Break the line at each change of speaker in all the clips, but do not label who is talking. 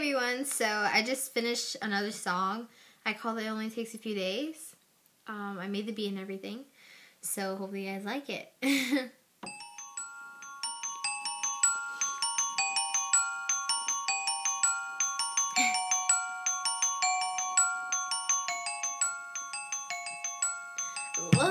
everyone. So I just finished another song. I call it Only Takes a Few Days. Um, I made the beat and everything. So hopefully you guys like it. Whoa.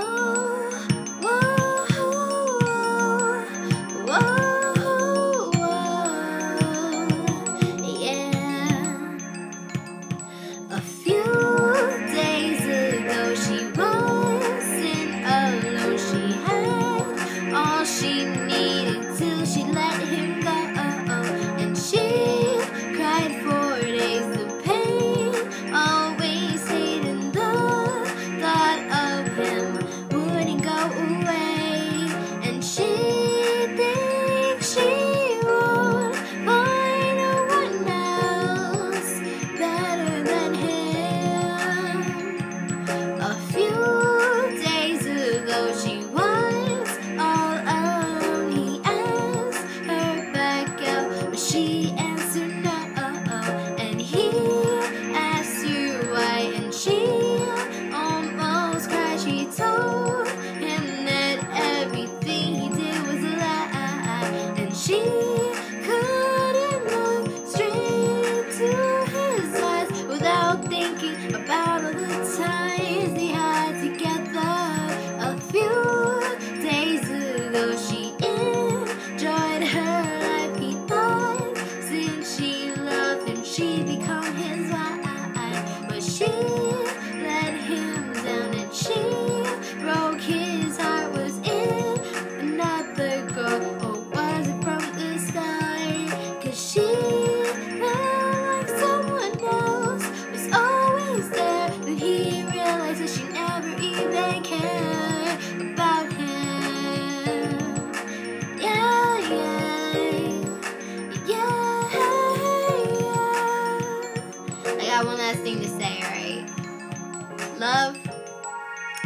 got one last thing to say, alright? Love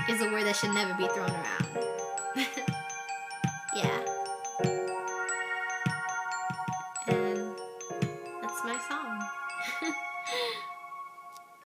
is a word that should never be thrown around.